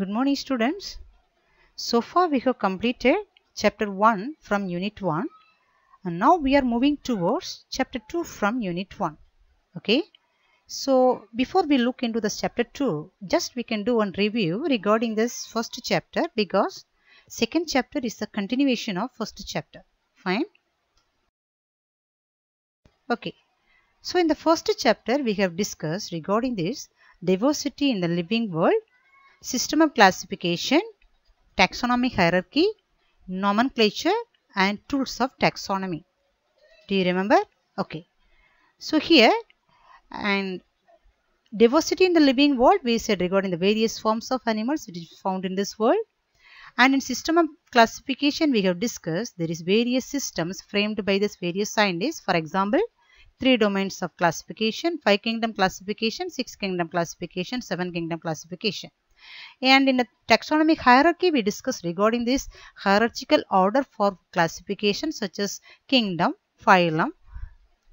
Good morning students. So far we have completed chapter 1 from unit 1 and now we are moving towards chapter 2 from unit 1. Okay. So before we look into this chapter 2 just we can do one review regarding this first chapter because second chapter is the continuation of first chapter. Fine. Okay. So in the first chapter we have discussed regarding this diversity in the living world, system of classification, taxonomic hierarchy, nomenclature and tools of taxonomy. Do you remember? Okay. So here and diversity in the living world we said regarding the various forms of animals which is found in this world and in system of classification we have discussed there is various systems framed by this various scientists for example three domains of classification five kingdom classification six kingdom classification seven kingdom classification and in the taxonomic hierarchy we discussed regarding this hierarchical order for classification such as kingdom phylum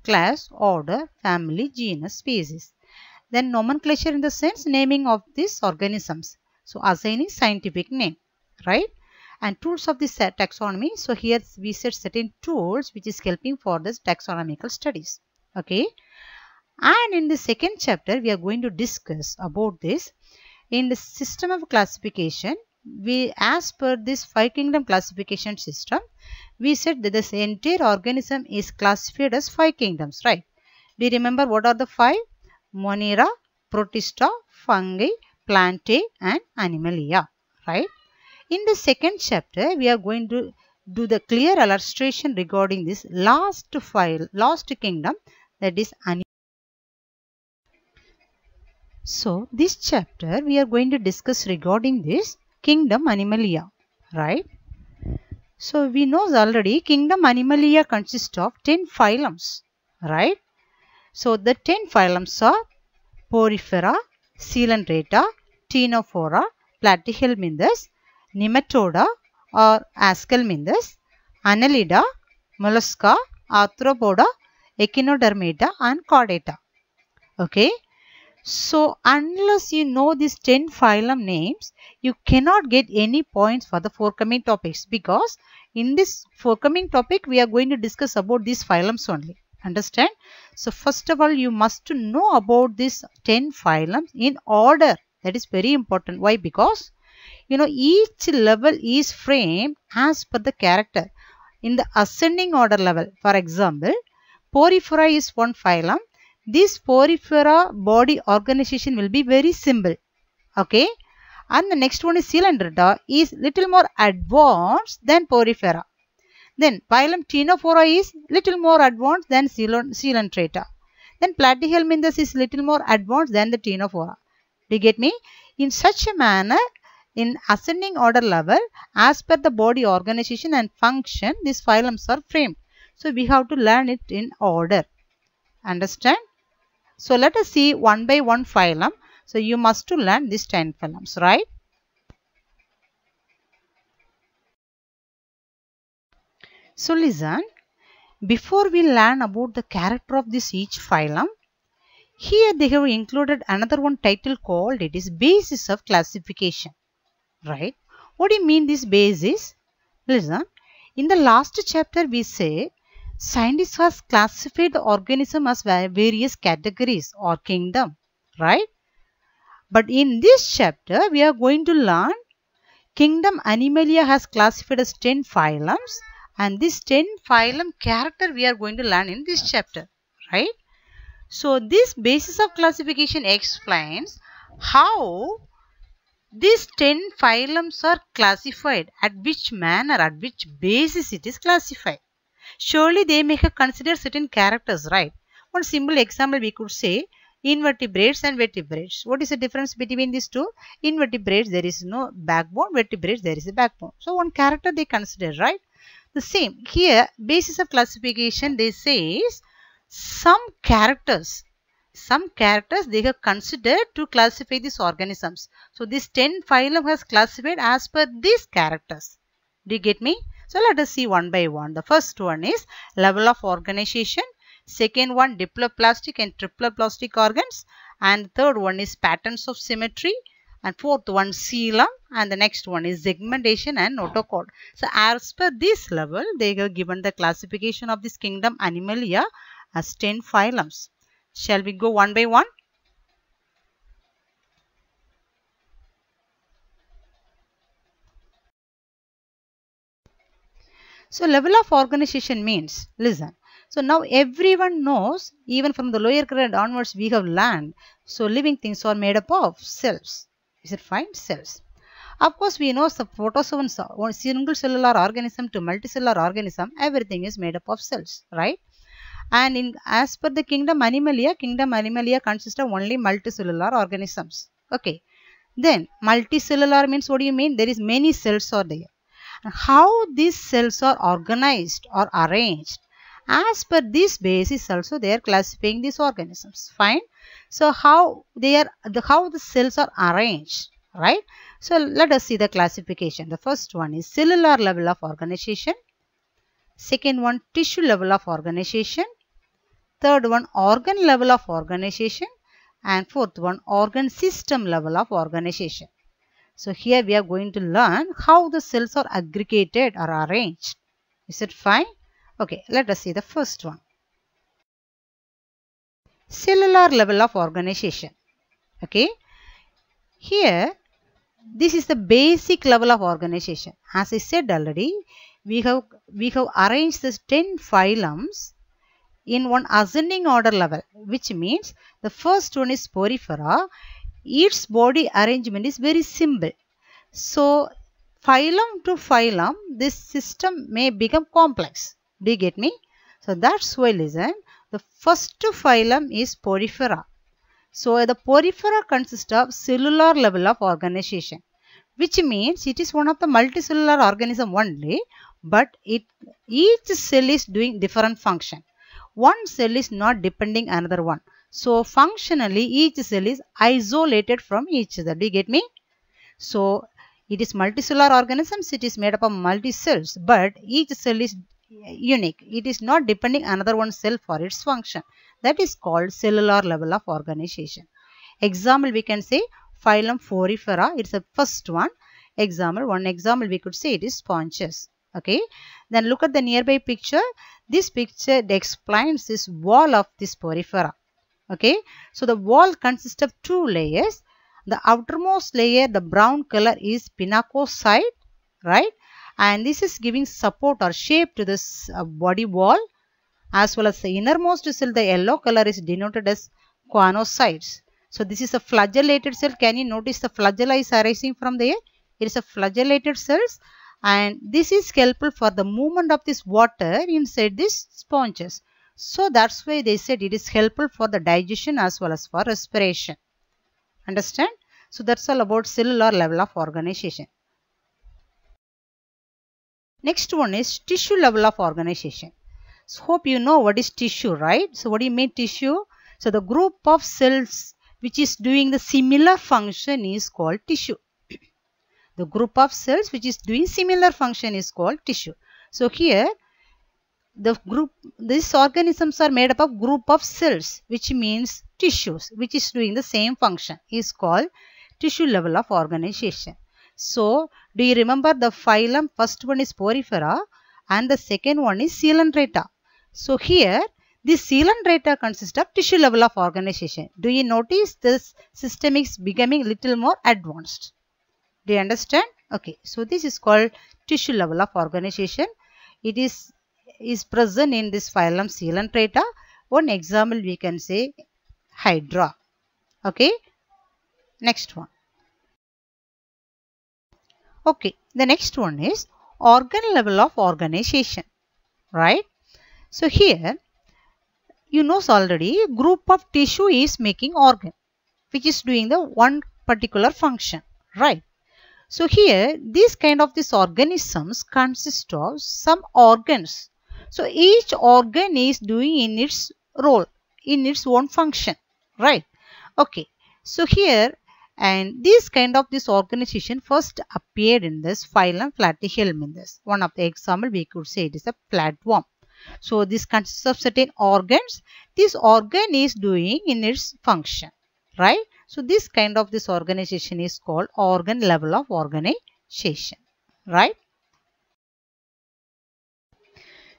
class order family genus species. Then nomenclature in the sense naming of these organisms. So assigning scientific name right? And tools of this taxonomy. So here we said certain tools which is helping for this taxonomical studies. Okay? And in the second chapter we are going to discuss about this in the system of classification we as per this five kingdom classification system we said that this entire organism is classified as five kingdoms right? Do you remember what are the five? Monera protista fungi plantae and animalia right? In the second chapter we are going to do the clear illustration regarding this last file last kingdom that is animal so this chapter we are going to discuss regarding this kingdom animalia right? So we know already kingdom animalia consists of 10 phylums right? So the 10 phylums are porifera coelenterata ctenophora platyhelminthes nematoda or aschelminthes annelida mollusca arthropoda echinodermata and chordata. Okay so unless you know these 10 phylum names, you cannot get any points for the forthcoming topics because in this forthcoming topic, we are going to discuss about these phylums only. Understand? So first of all, you must know about these 10 phylums in order. That is very important. Why? Because you know each level is framed as per the character in the ascending order level. For example, Porifera is one phylum this porifera body organization will be very simple. Okay? And the next one is coelenterata is little more advanced than porifera then phylum ctenophora is little more advanced than coelenterata then platyhelminthes is little more advanced than the ctenophora do you get me? In such a manner in ascending order level as per the body organization and function these phylums are framed. So we have to learn it in order. Understand so let us see one by one phylum. So you must to learn these 10 phylums, right? So listen, before we learn about the character of this each phylum, here they have included another one title called it is basis of classification, right? What do you mean this basis? Listen, in the last chapter we say scientists has classified the organism as various categories or kingdom, right? But in this chapter, we are going to learn kingdom Animalia has classified as 10 phylums and this 10 phylum character we are going to learn in this chapter, right? So, this basis of classification explains how these 10 phylums are classified, at which manner, at which basis it is classified surely they may have considered certain characters, right? One simple example we could say invertebrates and vertebrates. What is the difference between these two? Invertebrates, there is no backbone. Vertebrates, there is a backbone. So, one character they consider, right? The same. Here, basis of classification, they say is some characters some characters they have considered to classify these organisms. So, this 10 phylum has classified as per these characters. Do you get me? So let us see one by one. The first one is level of organization. Second one diploplastic and triploplastic organs. And third one is patterns of symmetry. and fourth one coelom and the next one is segmentation and notochord. So as per this level they have given the classification of this kingdom Animalia as 10 phylums. Shall we go one by one? So level of organization means, listen, so now everyone knows, even from the lower grade onwards, we have learned. So living things are made up of cells. Is it fine? Cells. Of course, we know the protozoan, single cellular organism to multicellular organism, everything is made up of cells, right? And in as per the kingdom Animalia, kingdom Animalia consists of only multicellular organisms. Okay. Then multicellular means what do you mean? There is many cells are there. How these cells are organized or arranged as per this basis also they are classifying these organisms. Fine. So how they are the how the cells are arranged, right? So let us see the classification. The first one is cellular level of organization. Second one tissue level of organization. Third one organ level of organization. And fourth one organ system level of organization. So here we are going to learn how the cells are aggregated or arranged. Is it fine? Okay, let us see the first one. Cellular level of organization. Okay, here this is the basic level of organization. As I said already, we have we have arranged this 10 phylums in one ascending order level, which means the first one is Porifera. Its body arrangement is very simple. So, phylum to phylum, this system may become complex. Do you get me? So that's why listen, the first phylum is Porifera. So the Porifera consists of cellular level of organization which means it is one of the multicellular organism only but it each cell is doing different function. One cell is not depending another one. So functionally each cell is isolated from each other. Do you get me? So it is multicellular organisms, it is made up of multi cells but each cell is unique. It is not depending another one cell for its function. That is called cellular level of organization. Example we can say phylum Porifera. It's the first one. Example, one example we could say it is sponges. Okay. Then look at the nearby picture. This picture explains this wall of this Porifera. Okay. So the wall consists of two layers. The outermost layer, the brown color is pinacocyte, right? and this is giving support or shape to this uh, body wall as well as the innermost cell the yellow color is denoted as choanocytes. So this is a flagellated cell. Can you notice the flagella is arising from there? It is a flagellated cells and this is helpful for the movement of this water inside these sponges. So that's why they said it is helpful for the digestion as well as for respiration. Understand? So that's all about cellular level of organization. Next one is tissue level of organization. So hope you know what is tissue, right? So what do you mean tissue? So the group of cells which is doing the similar function is called tissue. the group of cells which is doing similar function is called tissue. So here the group these organisms are made up of group of cells which means tissues which is doing the same function is called tissue level of organization. So, do you remember the phylum? First one is Porifera and the second one is Coelenterata. So, here this Coelenterata consists of tissue level of organization. Do you notice this system is becoming little more advanced? Do you understand? Okay, so this is called tissue level of organization. It is, is present in this phylum Coelenterata. One example we can say Hydra. Okay, next one. Okay, the next one is organ level of organization, right? So here, you know already group of tissue is making organ, which is doing the one particular function, right? So here, these kind of these organisms consist of some organs. So each organ is doing in its role, in its own function, right? Okay. So here and this kind of this organization first appeared in this phylum Platyhelminthes. One of the example we could say it is a flatworm. So this consists of certain organs. This organ is doing in its function, right? So this kind of this organization is called organ level of organization, right?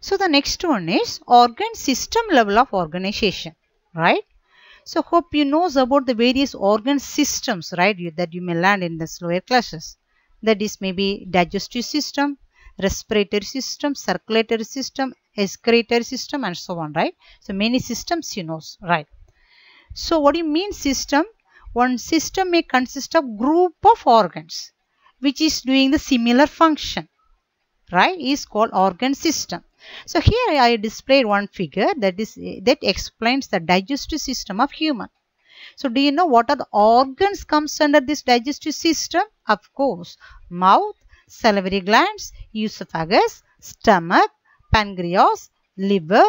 So the next one is organ system level of organization, right? So hope you knows about the various organ systems, right? You, that you may learn in the slower classes. That is maybe digestive system, respiratory system, circulatory system, excretory system and so on, right? So many systems you know, right? So what do you mean system? One system may consist of group of organs which is doing the similar function, right? Is called organ system. So here I displayed one figure that is that explains the digestive system of human. So do you know what are the organs comes under this digestive system? Of course, mouth, salivary glands, esophagus, stomach, pancreas, liver,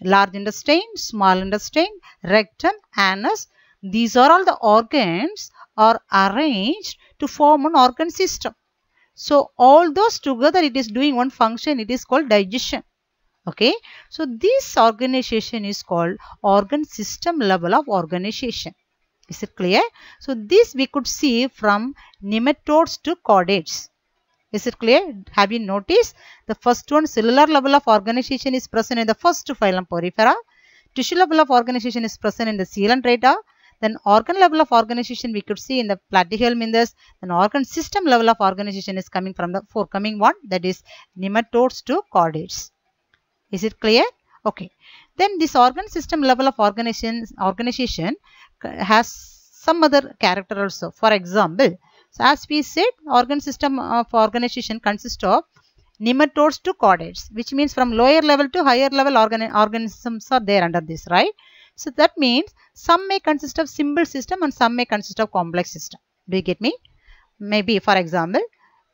large intestine, small intestine, rectum, anus. These are all the organs are arranged to form an organ system. So all those together it is doing one function it is called digestion. Okay. So this organization is called organ system level of organization. Is it clear? So this we could see from nematodes to chordates. Is it clear? Have you noticed? The first one cellular level of organization is present in the first phylum Porifera. Tissue level of organization is present in the Coelenterata. Then organ level of organization we could see in the platyhelminthes. Then organ system level of organization is coming from the forthcoming one that is nematodes to chordates. Is it clear? Okay. Then this organ system level of organization, organization has some other character also. For example, so as we said, organ system of organization consists of nematodes to chordates, which means from lower level to higher level organ organisms are there under this, right? So that means some may consist of simple system and some may consist of complex system. Do you get me? Maybe for example,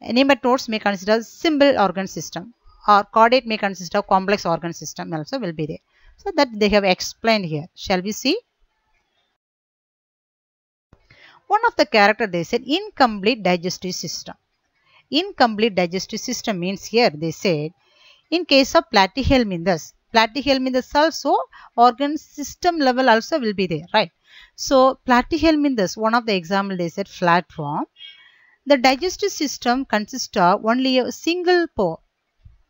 nematodes may consist of simple organ system or chordate may consist of complex organ system also will be there. So that they have explained here. Shall we see? One of the character they said incomplete digestive system. Incomplete digestive system means here they said in case of platyhelminthes, platyhelminthes also organ system level also will be there, right? So platyhelminthes, one of the example they said flatworm. The digestive system consists of only a single pore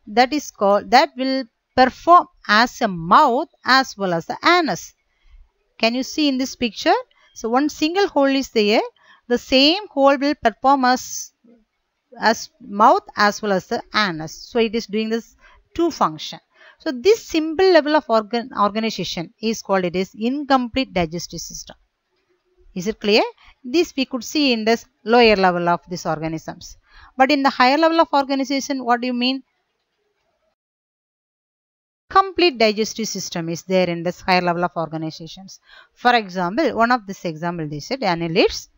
that is called that will perform as a mouth as well as the anus. Can you see in this picture? So one single hole is there. The same hole will perform as, as mouth as well as the anus. So it is doing this two function. So this simple level of organ organization is called it is incomplete digestive system. Is it clear? This we could see in this lower level of these organisms. But in the higher level of organization, what do you mean? Complete digestive system is there in this higher level of organizations. For example, one of this example they said annelids.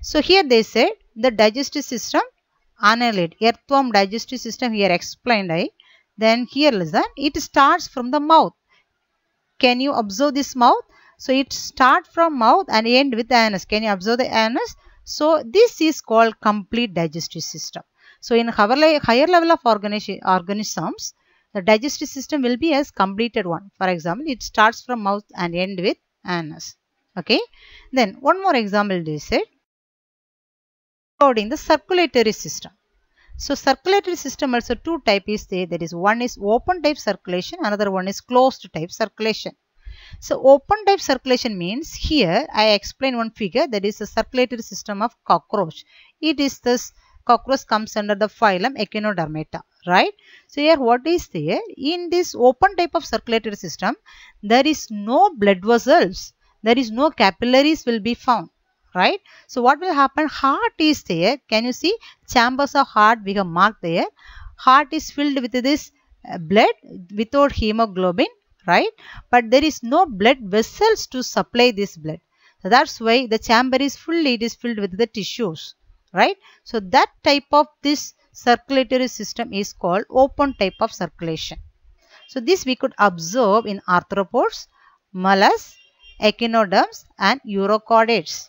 So here they said the digestive system annelid, earthworm digestive system here explained I. Then here listen, it starts from the mouth. Can you observe this mouth? So it start from mouth and end with the anus. Can you observe the anus? So this is called complete digestive system. So in higher level of organisms, the digestive system will be as completed one. For example, it starts from mouth and end with anus. Okay. Then one more example they said regarding the circulatory system. So circulatory system also two type is there. That is one is open type circulation, another one is closed type circulation. So open type circulation means here I explain one figure that is the circulatory system of cockroach. It is this cockroach comes under the phylum Echinodermata, right? So here what is there? In this open type of circulatory system, there is no blood vessels. There is no capillaries will be found, right? So what will happen? Heart is there. Can you see? Chambers of heart we have marked there. Heart is filled with this uh, blood without hemoglobin, right? But there is no blood vessels to supply this blood. So that's why the chamber is fully it is filled with the tissues right. So that type of this circulatory system is called open type of circulation. So this we could observe in arthropods, mollusks, echinoderms and urochordates.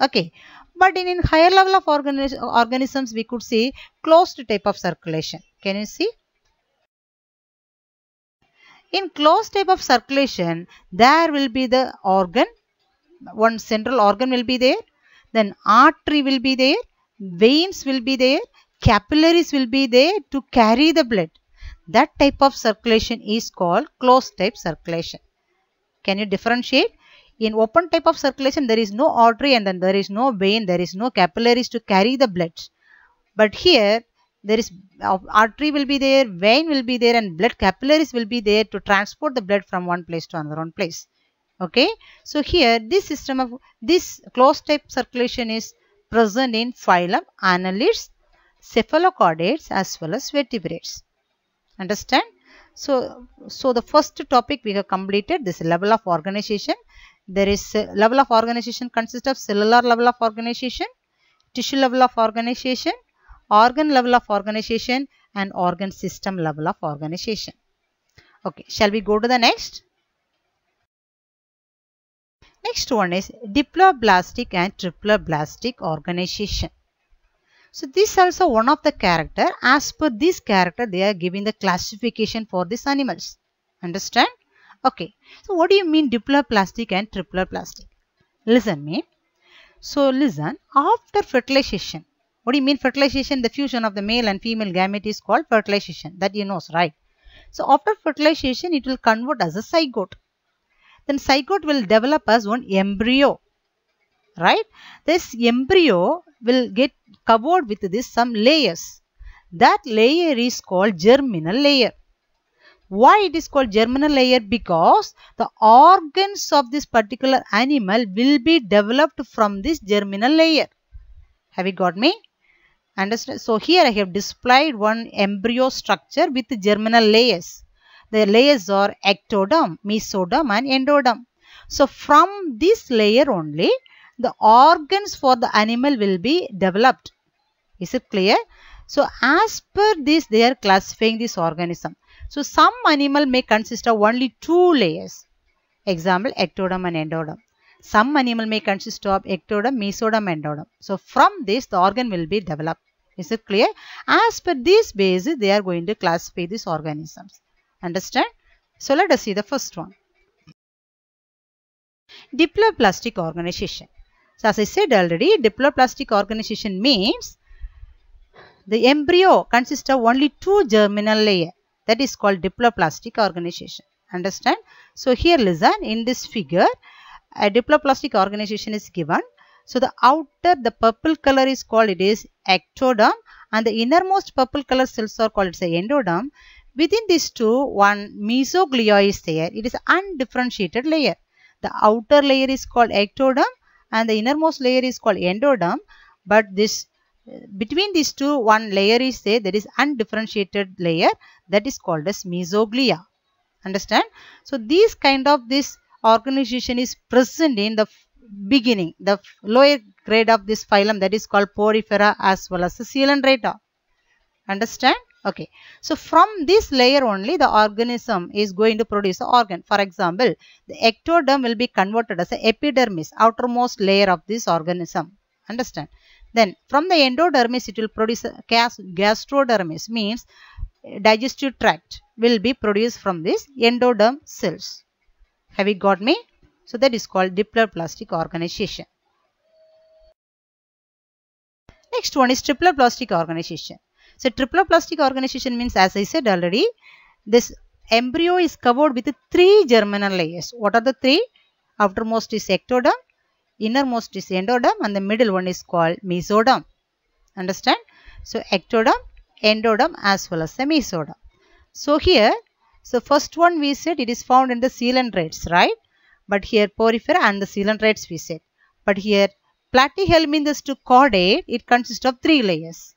Okay. But in, in higher level of organis organisms we could see closed type of circulation. Can you see? In closed type of circulation, there will be the organ one central organ will be there. Then artery will be there. Veins will be there. Capillaries will be there to carry the blood. That type of circulation is called closed type circulation. Can you differentiate? In open type of circulation, there is no artery and then there is no vein, there is no capillaries to carry the blood. But here, there is uh, artery will be there, vein will be there and blood capillaries will be there to transport the blood from one place to another one place. Okay. So here, this system of this closed type circulation is present in phylum, annelids, cephalochordates as well as vertebrates. Understand? So, so the first topic we have completed this level of organization. There is uh, level of organization consists of cellular level of organization, tissue level of organization, organ level of organization and organ system level of organization. Okay, shall we go to the next? Next one is diploblastic and triploblastic organization. So this also one of the character. As per this character, they are giving the classification for these animals. Understand? Okay. So what do you mean diploblastic and triploblastic? Listen me. So listen. After fertilization, what do you mean fertilization? The fusion of the male and female gamete is called fertilization. That you know, right? So after fertilization, it will convert as a zygote. Then zygote will develop as one embryo. Right? This embryo will get covered with this some layers. That layer is called germinal layer. Why it is called germinal layer? Because the organs of this particular animal will be developed from this germinal layer. Have you got me? Understand? So here I have displayed one embryo structure with germinal layers. The layers are ectoderm, mesoderm and endoderm. So from this layer only the organs for the animal will be developed. Is it clear? So as per this they are classifying this organism. So some animal may consist of only two layers. Example ectoderm and endoderm. Some animal may consist of ectoderm, mesoderm, endoderm. So from this the organ will be developed. Is it clear? As per this basis they are going to classify these organisms. Understand? So let us see the first one. Diploblastic organization. So as I said already, diploplastic organization means the embryo consists of only two germinal layer. That is called diploplastic organization. Understand? So here listen, in this figure, a diploplastic organization is given. So the outer, the purple color is called, it is ectoderm and the innermost purple color cells are called, it's endoderm. Within these two, one mesoglea is there. It is undifferentiated layer. The outer layer is called ectoderm and the innermost layer is called endoderm. But this between these two, one layer is there that is undifferentiated layer that is called as mesoglea Understand? So these kind of this organization is present in the beginning, the lower grade of this phylum that is called Porifera as well as the Coelenterata. Understand? Okay. So from this layer only the organism is going to produce the organ. For example, the ectoderm will be converted as a epidermis, outermost layer of this organism. Understand? Then from the endodermis it will produce a gastrodermis means digestive tract will be produced from this endoderm cells. Have you got me? So that is called diploblastic organization. Next one is triploblastic organization. So triploblastic organization means as I said already, this embryo is covered with three germinal layers. What are the three? Outermost is ectoderm, innermost is endoderm and the middle one is called mesoderm. Understand? So ectoderm, endoderm as well as the mesoderm. So here, so first one we said it is found in the coelenterates, right? But here porifera and the coelenterates we said. But here platyhelminthes to chordate, it consists of three layers.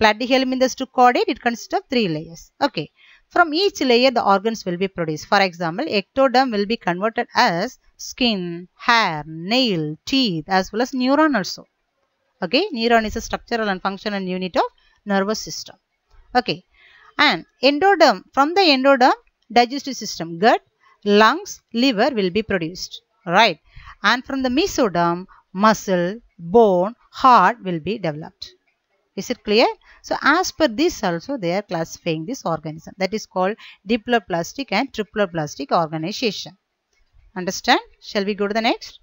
Platyhelminthes to chordate, it consists of three layers. Okay. From each layer, the organs will be produced. For example, ectoderm will be converted as skin, hair, nail, teeth as well as neuron also. Okay. Neuron is a structural and functional unit of nervous system. Okay. And endoderm, from the endoderm, digestive system, gut, lungs, liver will be produced. Right. And from the mesoderm, muscle, bone, heart will be developed. Is it clear? So as per this also they are classifying this organism that is called diploblastic and triploblastic organization. Understand? Shall we go to the next?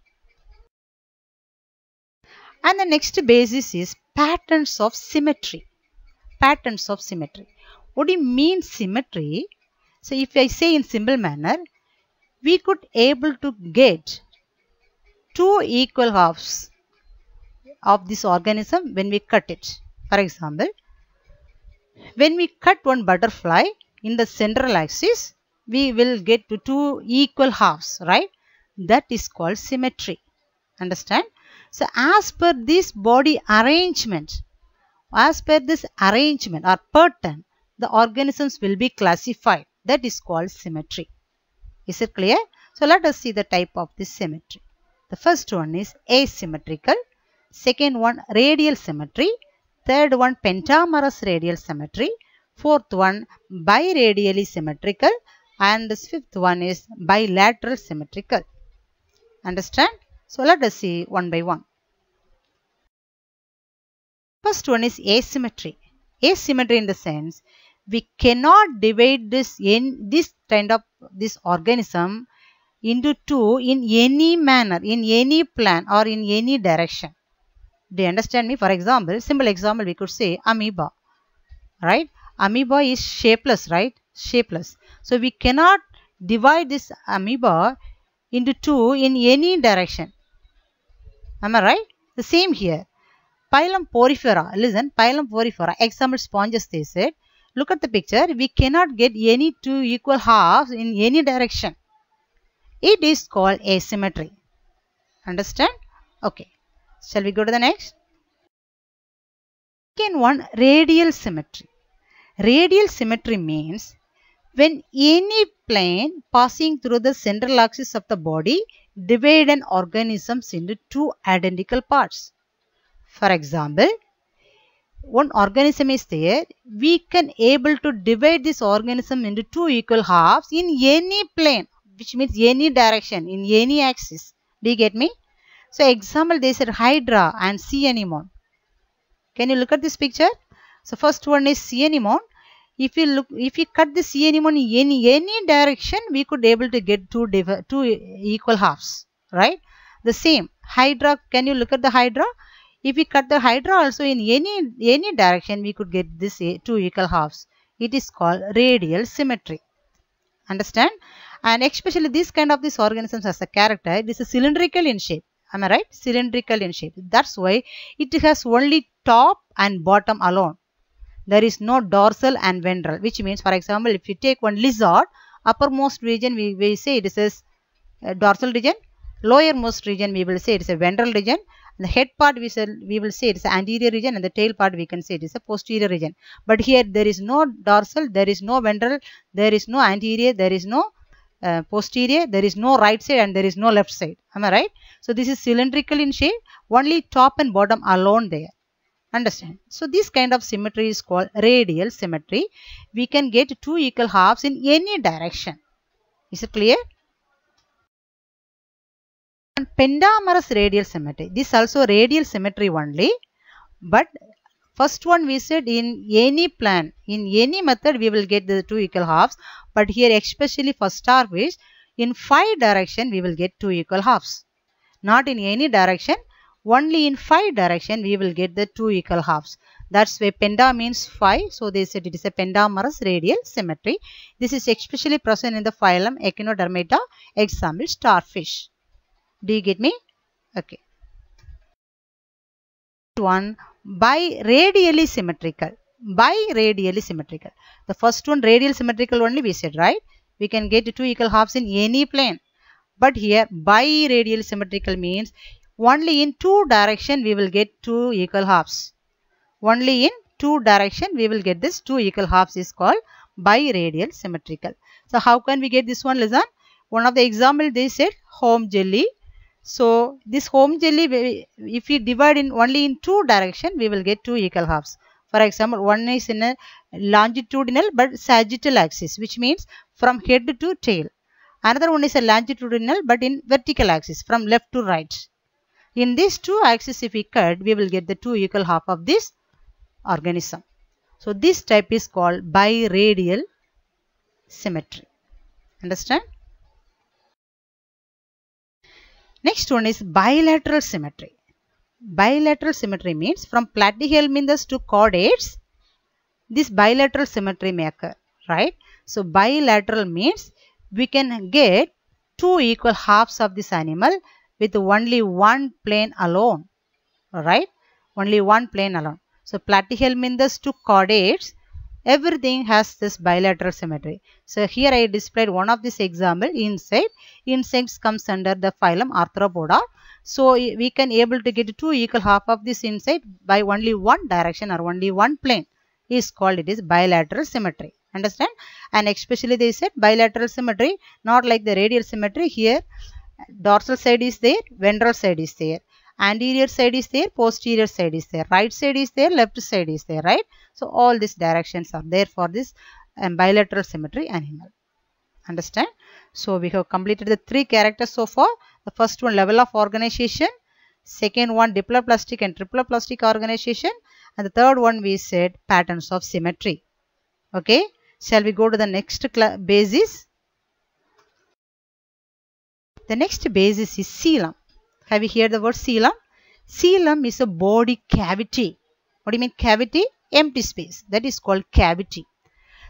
And the next basis is patterns of symmetry. Patterns of symmetry. What do you mean symmetry? So if I say in simple manner, we could able to get two equal halves of this organism when we cut it. For example, when we cut one butterfly in the central axis, we will get to two equal halves, right? That is called symmetry. Understand? So, as per this body arrangement, as per this arrangement or pattern, the organisms will be classified. That is called symmetry. Is it clear? So, let us see the type of this symmetry. The first one is asymmetrical, second one radial symmetry, third one pentamerous radial symmetry, fourth one biradially symmetrical and the fifth one is bilateral symmetrical. Understand? So let us see one by one. First one is asymmetry. Asymmetry in the sense we cannot divide this in this kind of this organism into two in any manner, in any plan or in any direction. Do you understand me? For example, simple example we could say amoeba, right? Amoeba is shapeless, right? Shapeless. So we cannot divide this amoeba into two in any direction. Am I right? The same here. Phylum Porifera. Listen, Phylum Porifera. Example sponges they said. Look at the picture. We cannot get any two equal halves in any direction. It is called asymmetry. Understand? Okay. Shall we go to the next? Second one, radial symmetry. Radial symmetry means when any plane passing through the central axis of the body divide an organism into two identical parts. For example, one organism is there, we can able to divide this organism into two equal halves in any plane, which means any direction, in any axis. Do you get me? So example, they said Hydra and sea anemone. Can you look at this picture? So first one is sea anemone. If you look, if you cut the sea anemone in any, direction, we could able to get two, two equal halves, right? The same Hydra. Can you look at the Hydra? If we cut the Hydra also in any any direction, we could get this two equal halves. It is called radial symmetry. Understand? And especially this kind of this organisms has a character. It is cylindrical in shape am I right? Cylindrical in shape. That's why it has only top and bottom alone. There is no dorsal and ventral, which means, for example, if you take one lizard, uppermost region we, we say it is a uh, dorsal region, lowermost region we will say it is a ventral region, the head part we, say, we will say it is anterior region and the tail part we can say it is a posterior region. But here there is no dorsal, there is no ventral, there is no anterior, there is no uh, posterior, there is no right side and there is no left side. Am I right? So this is cylindrical in shape, only top and bottom alone there. Understand? So this kind of symmetry is called radial symmetry. We can get two equal halves in any direction. Is it clear? And pentamerous radial symmetry. This also radial symmetry only. But first one we said in any plan, in any method we will get the two equal halves. But here especially for starfish, in five direction we will get two equal halves. Not in any direction, only in five direction we will get the two equal halves. That's why penta means 5. So they said it is a pentamerous radial symmetry. This is especially present in the phylum Echinodermata, example starfish. Do you get me? Okay. One biradially symmetrical. Biradially symmetrical. The first one radial symmetrical only we said, right? We can get two equal halves in any plane. But here biradial symmetrical means only in two direction we will get two equal halves. Only in two direction we will get this two equal halves is called biradial symmetrical. So how can we get this one listen? One of the example they said comb jelly. So this comb jelly if we divide in only in two direction we will get two equal halves. For example, one is in a longitudinal but sagittal axis which means from head to tail. Another one is a longitudinal but in vertical axis from left to right. In these two axes if we cut, we will get the two equal half of this organism. So this type is called biradial symmetry. Understand? Next one is bilateral symmetry. bilateral symmetry means from platyhelminthes to chordates, this bilateral symmetry may occur, right? So bilateral means we can get two equal halves of this animal with only one plane alone, right? Only one plane alone. So platyhelminthes to chordates, everything has this bilateral symmetry. So here I displayed one of this example insect. Insects comes under the phylum Arthropoda. So we can able to get two equal half of this insect by only one direction or only one plane is called it is bilateral symmetry. Understand? And especially they said bilateral symmetry not like the radial symmetry here dorsal side is there, ventral side is there anterior side is there, posterior side is there, right side is there, left side is there, right? So, all these directions are there for this um, bilateral symmetry animal. Understand? So, we have completed the three characters so far. The first one level of organization, second one diploplastic and triploplastic organization and the third one we said patterns of symmetry. Okay? Shall we go to the next basis? The next basis is coelom. Have you heard the word coelom? Coelom is a body cavity. What do you mean cavity? Empty space. That is called cavity.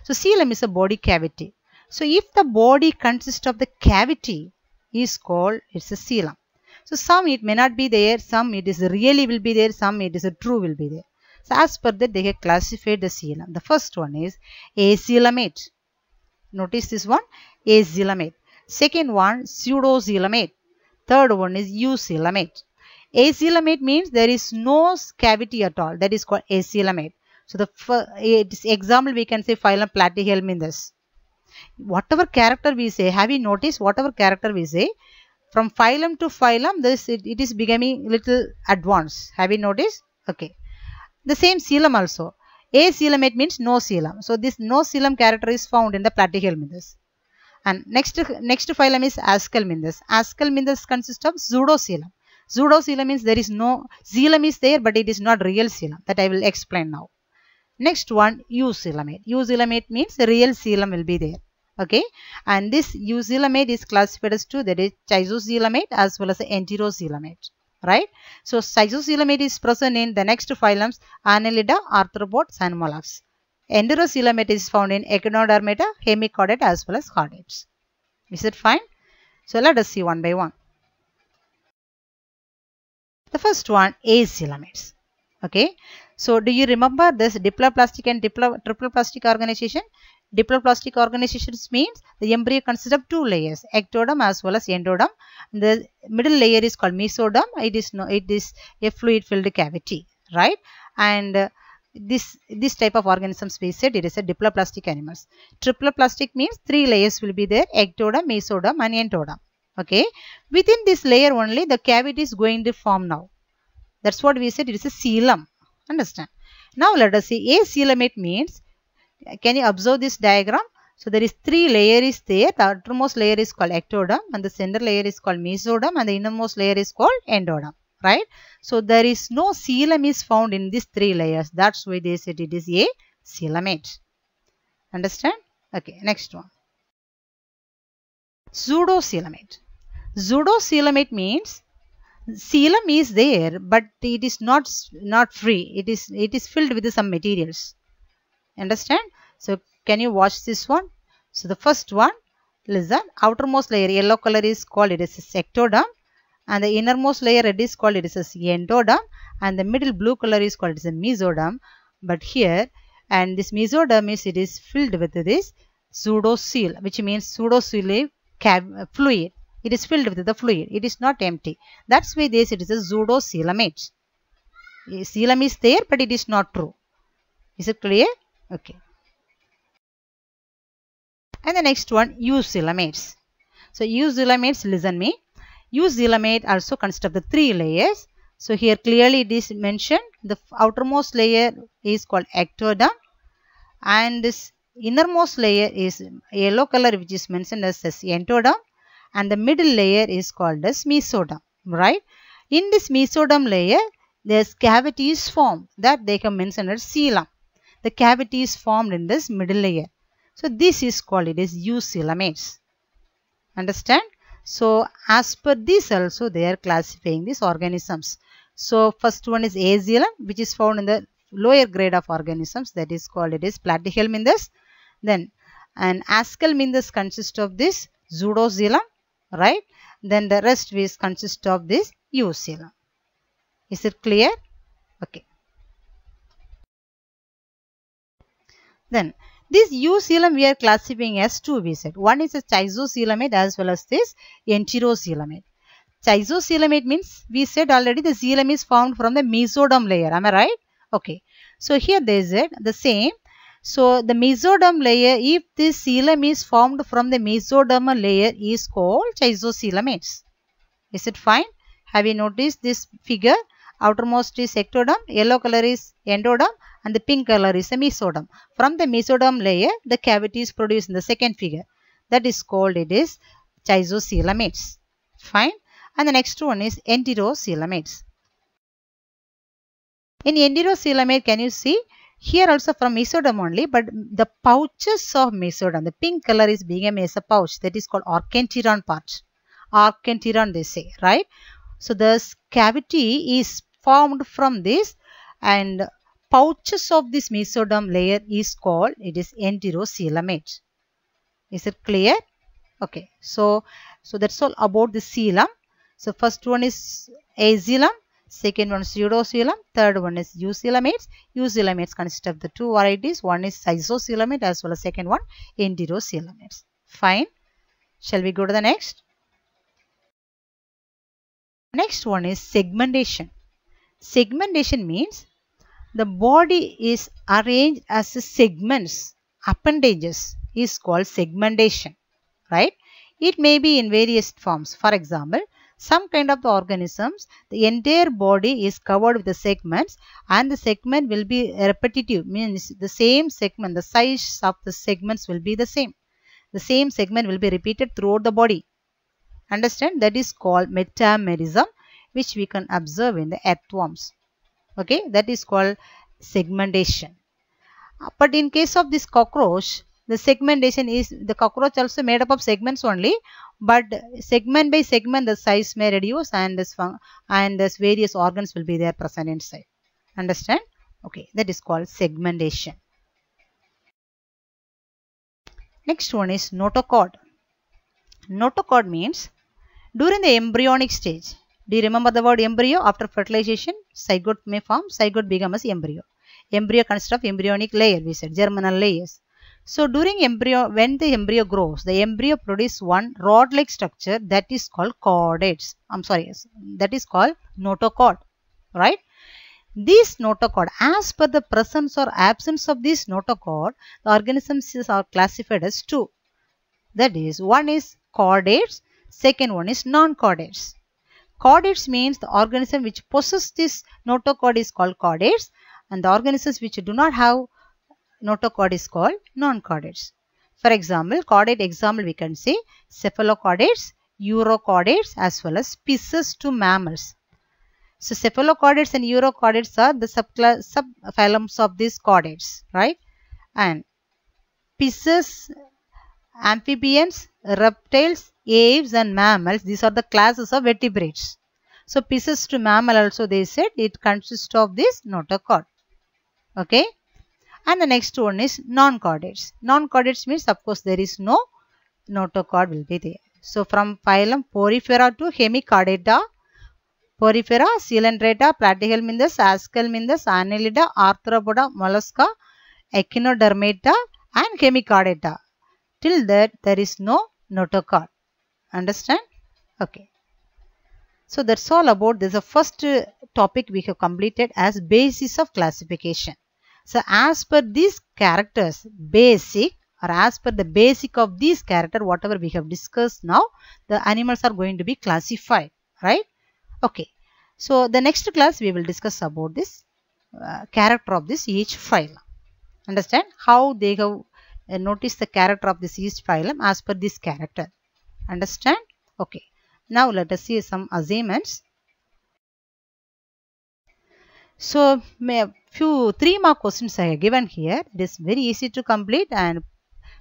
So coelom is a body cavity. So if the body consists of the cavity is called it's a coelom. So some it may not be there, some it is really will be there, some it is a true will be there. So as per that they have classified the coelom. The first one is acoelomate. Notice this one acoelomate. Second one pseudocoelomate. Third one is eucoelomate. Acoelomate means there is no cavity at all. That is called acoelomate. So the example we can say phylum Platyhelminthes. Whatever character we say, have you noticed whatever character we say, from phylum to phylum, this it, it is becoming little advanced. Have you noticed? Okay. The same coelom also. Acoelomate means no coelom. So this no coelom character is found in the Platyhelminthes. And next, next phylum is Aschelminthes. Aschelminthes consists of pseudocoelom. Pseudocoelom means there is no, coelom is there but it is not real coelom. That I will explain now. Next one, eucoelomate. Eucoelomate means the real coelom will be there. Okay. And this eucoelomate is classified as two, that is schizocoelomate as well as the enterocoelomate. Right. So, schizocoelomate is present in the next phylums Annelida, arthropods and mollusks. Enterocoelomate is found in Echinodermata, hemichordate as well as chordates. Is it fine? So let us see one by one. The first one is acoelomates. Okay. So do you remember this diploplastic and diplo triploplastic organization? Diploplastic organizations means the embryo consists of two layers, ectoderm as well as endoderm. The middle layer is called mesoderm. It is no, it is a fluid filled cavity, right? And uh, this this type of organisms we said it is a diploplastic animals. Triploplastic means three layers will be there ectoderm, mesoderm and endoderm. Okay. Within this layer only the cavity is going to form now. That's what we said it is a coelom. Understand? Now let us see acoelomate means can you observe this diagram? So there is three layer is there. The outermost layer is called ectoderm and the center layer is called mesoderm and the innermost layer is called endoderm right? So there is no coelom is found in these three layers. That's why they said it is a coelomate. Understand? Okay, next one. Pseudocoelomate. Pseudocoelomate means coelom is there, but it is not not free. It is it is filled with some materials. Understand? So can you watch this one? So the first one, listen. Outermost layer yellow color is called it is a ectoderm and the innermost layer red is called it is a endoderm and the middle blue color is called it is a mesoderm but here and this mesoderm is it is filled with this pseudocoel which means pseudocoel uh, fluid. It is filled with the fluid. It is not empty. That's why this it is a pseudocoelomate eh, coelom is there but it is not true. Is it clear? Okay. And the next one eucoelomates so eucoelomates listen me Eucoelomate also consists of the three layers. So here clearly it is mentioned the outermost layer is called ectoderm and this innermost layer is yellow color which is mentioned as, as and the middle layer is called as mesoderm right. In this mesoderm layer there's cavities formed that they have mentioned as coelom. The cavity is formed in this middle layer. So this is called it is eucoelomates. Understand? So as per this also they are classifying these organisms. So first one is Acoelom which is found in the lower grade of organisms that is called it is platyhelminthes. Then an Aschelminthes consists of this pseudocoelom right. Then the rest is consist of this eucoelom. Is it clear? Okay. Then this eucoelom we are classifying as two we said. One is a schizocoelomate as well as this enterocoelomate. Schizocoelomate means we said already the coelom is formed from the mesoderm layer. Am I right? Okay. So here there is said the same. So the mesoderm layer, if this coelom is formed from the mesodermal layer is called schizocoelomates. Is it fine? Have you noticed this figure? Outermost is ectoderm, yellow color is endoderm and the pink color is a mesoderm. From the mesoderm layer, the cavity is produced in the second figure. That is called it is schizocoelomates. Fine. And the next one is enterocoelomates. In enterocoelomate, can you see? Here also from mesoderm only, but the pouches of mesoderm, the pink color is being as a pouch. That is called archenteron part. Archenteron they say, right? So this cavity is formed from this and pouches of this mesoderm layer is called, it is enterocoelomate. Is it clear? Okay, so, so that's all about the coelom. So first one is coelom, second one is pseudocoelom, third one is eucoelomates. Eucoelomates consist of the two varieties. One is schizocoelomate as well as second one enterocoelomates. Fine. Shall we go to the next? Next one is segmentation. Segmentation means the body is arranged as segments, appendages is called segmentation, right? It may be in various forms. For example, some kind of the organisms, the entire body is covered with the segments and the segment will be repetitive, means the same segment, the size of the segments will be the same. The same segment will be repeated throughout the body. Understand? That is called metamerism, which we can observe in the earthworms. Okay, that is called segmentation. Uh, but in case of this cockroach, the segmentation is the cockroach also made up of segments only but segment by segment the size may reduce and this and this various organs will be there present inside understand okay that is called segmentation next one is notochord notochord means during the embryonic stage do you remember the word embryo after fertilization zygote may form zygote becomes embryo embryo consists of embryonic layer we said germinal layers so during embryo, when the embryo grows, the embryo produces one rod-like structure that is called chordates. I'm sorry, that is called notochord, right? This notochord, as per the presence or absence of this notochord, the organisms are classified as two. That is, one is chordates, second one is non-chordates. Chordates means the organism which possesses this notochord is called chordates and the organisms which do not have notochord is called non-chordates. For example, chordate example we can say cephalochordates, urochordates as well as pisces to mammals. So cephalochordates and urochordates are the subclass subphylums of these chordates, right? And pisces, amphibians, reptiles, aves and mammals, these are the classes of vertebrates. So pisces to mammal also they said it consists of this notochord. Okay and the next one is non-chordates. Non-chordates means of course there is no notochord will be there. So from phylum Porifera to Hemichordata, Porifera, Coelenterata, Platyhelminthes, Aschelminthes, Annelida, Arthropoda, Mollusca, Echinodermata and Hemichordata. Till that there is no notochord. Understand? Okay. So that's all about this. The first topic we have completed as basis of classification. So as per these characters, basic or as per the basic of these character, whatever we have discussed now, the animals are going to be classified, right? Okay. So the next class we will discuss about this uh, character of this each phylum. Understand how they have uh, noticed the character of this each phylum as per this character. Understand? Okay. Now let us see some assignments. So, few three mark questions I have given here. It is very easy to complete and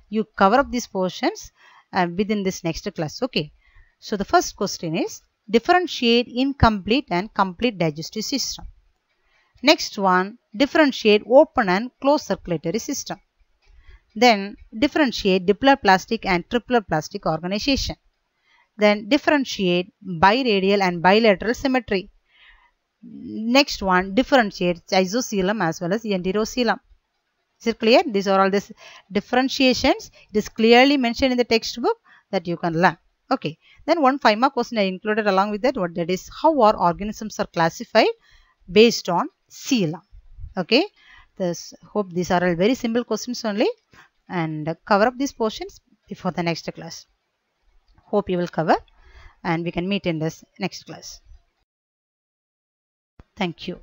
you cover up these portions uh, within this next class. Okay. So, the first question is differentiate incomplete and complete digestive system. Next one, differentiate open and closed circulatory system. Then differentiate diploblastic and triploblastic organization. Then differentiate biradial and bilateral symmetry. Next one, differentiate isocoelom as well as enterocoelom. Is it clear? These are all these differentiations. It is clearly mentioned in the textbook that you can learn. Okay. Then one five mark question I included along with that. What that is, how are organisms are classified based on coelom. Okay. This hope these are all very simple questions only and cover up these portions before the next class. Hope you will cover and we can meet in this next class. Thank you.